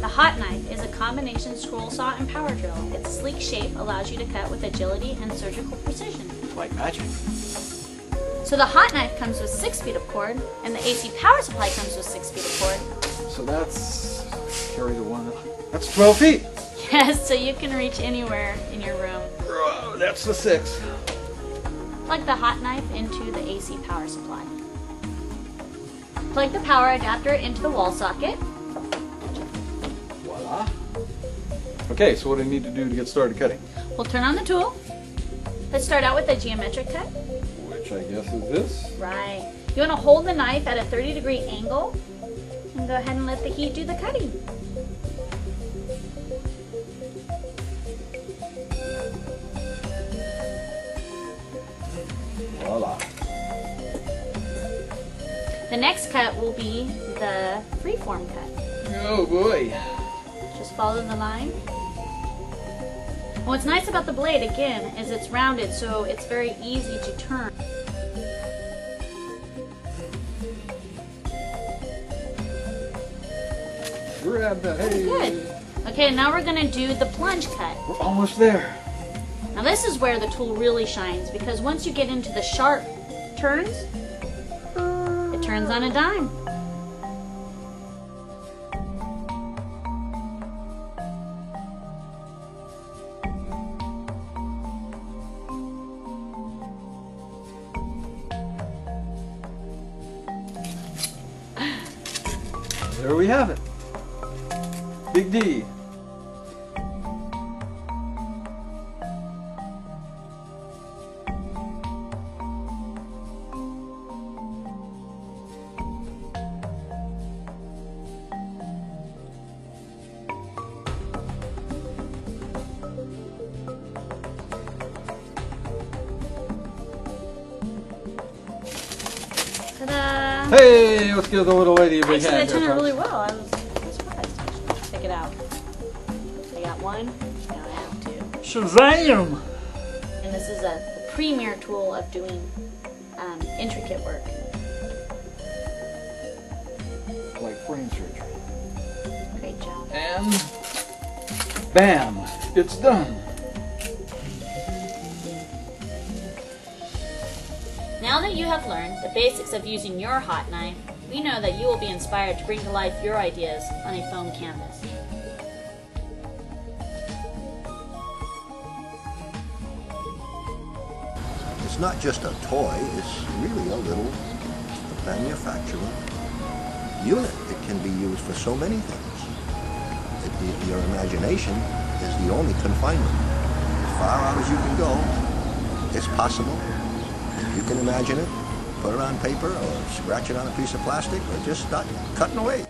The hot knife is a combination scroll saw and power drill. Its sleek shape allows you to cut with agility and surgical precision. Like magic. So the hot knife comes with 6 feet of cord, and the AC power supply comes with 6 feet of cord. So that's carry the one. That's 12 feet. Yes, so you can reach anywhere in your room. Whoa, that's the six. Plug the hot knife into the AC power supply. Plug the power adapter into the wall socket. Voila. Okay, so what do I need to do to get started cutting? We'll turn on the tool. Let's start out with a geometric cut. Which I guess is this. Right. You want to hold the knife at a 30 degree angle and go ahead and let the heat do the cutting. Voila. The next cut will be the freeform cut. Oh boy. Just follow the line. And what's nice about the blade, again, is it's rounded, so it's very easy to turn. Grab that. Hey. Good. Okay, now we're gonna do the plunge cut. We're almost there. Now this is where the tool really shines, because once you get into the sharp turns, it turns on a dime. There we have it. Big D. Ta-da! Hey, let's give the little lady a big Actually, that hand. turned out really well. I was surprised. actually. Check it out. I got one. Now I have two. Shazam! And this is a premier tool of doing um, intricate work. Like frame surgery. Great job. And bam, it's done. Now that you have learned the basics of using your hot knife, we know that you will be inspired to bring to life your ideas on a foam canvas. It's not just a toy, it's really a little manufacturing unit. It can be used for so many things. It- your imagination is the only confinement. As far out as you can go, it's possible. You can imagine it, put it on paper, or scratch it on a piece of plastic, or just start cutting away.